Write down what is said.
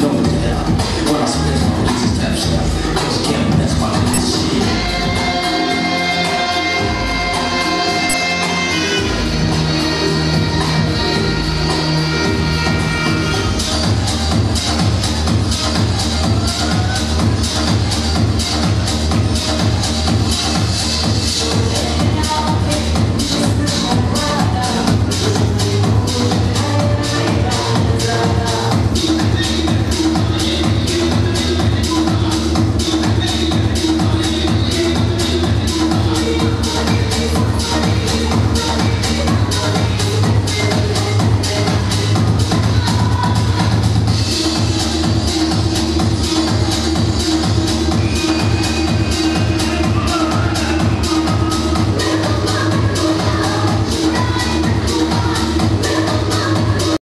どんどん出てこれます